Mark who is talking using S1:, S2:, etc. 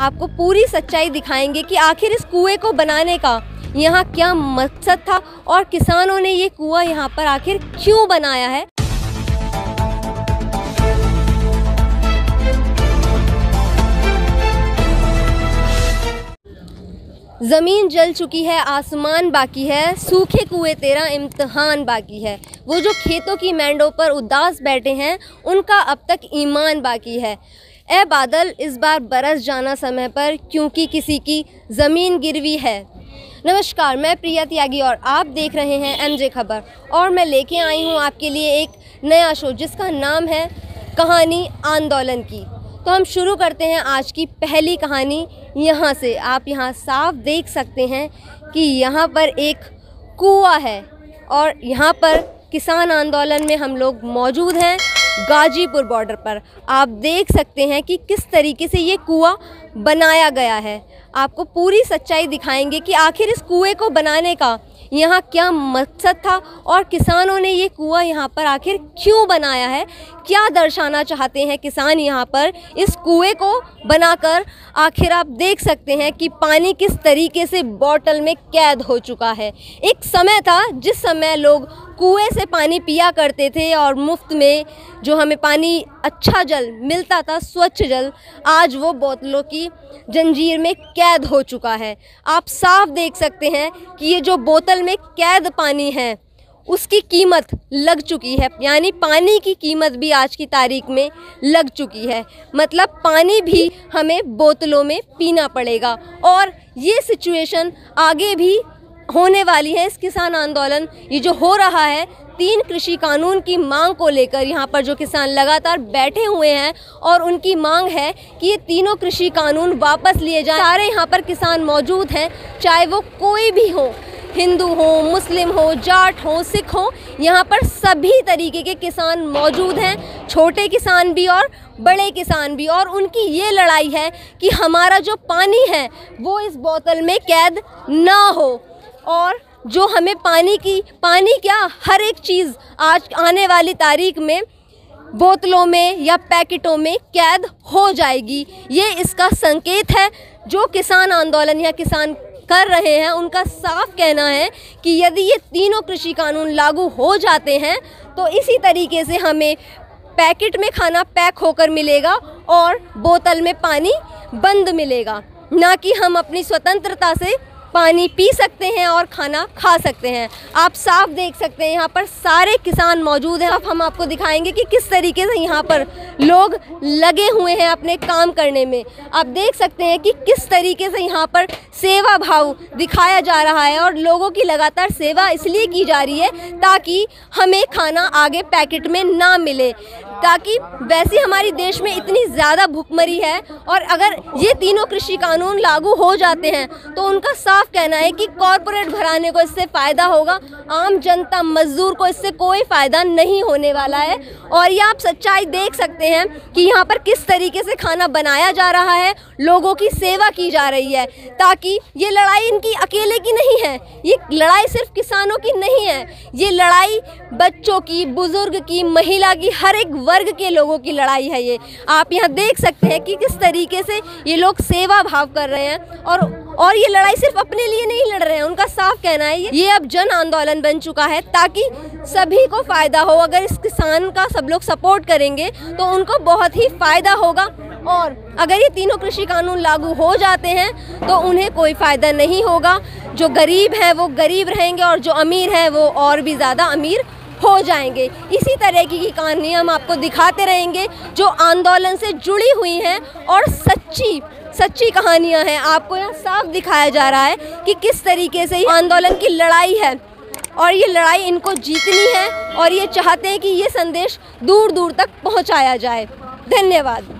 S1: आपको पूरी सच्चाई दिखाएँगे कि आखिर इस कुएँ को बनाने का यहाँ क्या मकसद था और किसानों ने ये कुआँ यहाँ पर आखिर क्यों बनाया है? ज़मीन जल चुकी है, आसमान बाकी है, सूखे कुएँ तेरा इम्तहान बाकी है। वो जो खेतों की मैंडों पर उदास बैठे हैं, उनका अब तक ईमान बाकी है। ए बादल, इस बार बरस जाना समय पर क्योंकि किसी की ज़मीन गिरवी है। नमस्कार, मैं प्रिया त्यागी और आप देख रहे हैं एमजे खबर। और मैं लेके आई हूँ आपके लिए एक नया शो जिसका नाम है कहानी आंदोलन की। तो हम शुरू करते हैं आज की पहली कहानी यहाँ से। आप यहाँ साफ़ देख सकते हैं कि यहाँ पर एक कुआ है और यहाँ पर किसान आंदोलन में हम लोग मौजूद हैं। गाजीपुर बॉर्डर पर। आप देख सकते हैं कि किस तरीके से ये कुआँ बनाया गया है। आपको पूरी सच्चाई दिखाएँगे कि आखिर इस कुएँ को बनाने का यहाँ क्या मकसद था और किसानों ने ये कुआँ यहाँ पर आखिर क्यों बनाया है? क्या दर्शाना चाहते हैं किसान यहाँ पर इस कुएँ को बनाकर? आखिर आप देख सकते हैं कि पानी किस तरीके से बॉटल में कैद हो चुका है। एक समय था जिस समय लोग कुएँ से पानी पिया करते थे और मुफ़्त में जो हमें पानी अच्छा जल, मिलता था स्वच्छ जल, आज वो बोतलों की जंजीर में कैद हो चुका है। आप साफ़ देख सकते हैं कि ये जो बोतल में कैद पानी है, उसकी कीमत लग चुकी है, यानी पानी की कीमत भी आज की तारीख में लग चुकी है। मतलब पानी भी हमें बोतलों में पीना पड़ेगा और ये सिचुएशन आगे भी होने वाली है इस किसान आंदोलन। ये जो हो रहा है, तीन कृषि कानून की मांग को लेकर यहाँ पर जो किसान लगातार बैठे हुए हैं और उनकी मांग है कि ये तीनों कृषि कानून वापस लिए जाएँ। सारे यहाँ पर किसान मौजूद हैं, चाहे वो कोई भी हो। हिंदू हो, मुस्लिम हो, जाट हो, सिख हो, यहाँ पर सभी तरीके के किसान मौजूद हैं। छोटे किसान भी और बड़े किसान भी। और उनकी ये लड़ाई है कि हमारा जो पानी है, वो इस बोतल में कैद ना हो। और जो हमें पानी की, पानी क्या, हर एक चीज़ आज आने वाली तारीख में बोतलों में या पैकेटों में कैद हो जाएगी। ये इसका संकेत है। जो किसान आंदोलन या किसान कर रहे हैं, उनका साफ़ कहना है कि यदि ये तीनों कृषि कानून लागू हो जाते हैं तो इसी तरीके से हमें पैकेट में खाना पैक होकर मिलेगा और बोतल में पानी बंद मिलेगा। ना कि हम अपनी स्वतंत्रता से पानी पी सकते हैं और खाना खा सकते हैं। आप साफ़ देख सकते हैं, यहाँ पर सारे किसान मौजूद हैं। अब हम आपको दिखाएँगे कि किस तरीके से यहाँ पर लोग लगे हुए हैं अपने काम करने में। आप देख सकते हैं कि किस तरीके से यहाँ पर सेवा भाव दिखाया जा रहा है और लोगों की लगातार सेवा इसलिए की जा रही है ताकि हमें खाना आगे पैकेट में ना मिले, ताकि वैसे हमारी देश में इतनी ज़्यादा भुखमरी है और अगर ये तीनों कृषि कानून लागू हो जाते हैं तो उनका साफ़ कहना है कि कॉरपोरेट घराने को इससे फ़ायदा होगा, आम जनता, मजदूर को इससे कोई फ़ायदा नहीं होने वाला है। और ये आप सच्चाई देख सकते हैं कि यहाँ पर किस तरीके से खाना बनाया जा रहा है, लोगों की सेवा की जा रही है, ताकि ये लड़ाई इनकी अकेले की नहीं है, ये लड़ाई सिर्फ़ किसानों की नहीं है, ये लड़ाई बच्चों की, बुज़ुर्ग की, महिला की, हर एक वर्ग के लोगों की लड़ाई है ये। आप यहाँ देख सकते हैं कि किस तरीके से ये लोग सेवा भाव कर रहे हैं और और ये लड़ाई सिर्फ़ अपने लिए नहीं लड़ रहे हैं, उनका साफ़ कहना है ये। अब जन आंदोलन बन चुका है ताकि सभी को फ़ायदा हो। अगर इस किसान का सब लोग सपोर्ट करेंगे तो उनको बहुत ही फ़ायदा होगा और अगर ये तीनों कृषि कानून लागू हो जाते हैं तो उन्हें कोई फ़ायदा नहीं होगा। जो गरीब हैं, वो गरीब रहेंगे और जो अमीर हैं, वो और भी ज़्यादा अमीर हो जाएँगे। इसी तरह की कहानी हम आपको दिखाते रहेंगे, जो आंदोलन से जुड़ी हुई हैं और सच्ची सच्ची कहानियाँ हैं। आपको यहाँ साफ़ दिखाया जा रहा है कि किस तरीके से आंदोलन की लड़ाई है और ये लड़ाई इनको जीतनी है और ये चाहते हैं कि ये संदेश दूर दूर तक पहुँचाया जाए। धन्यवाद।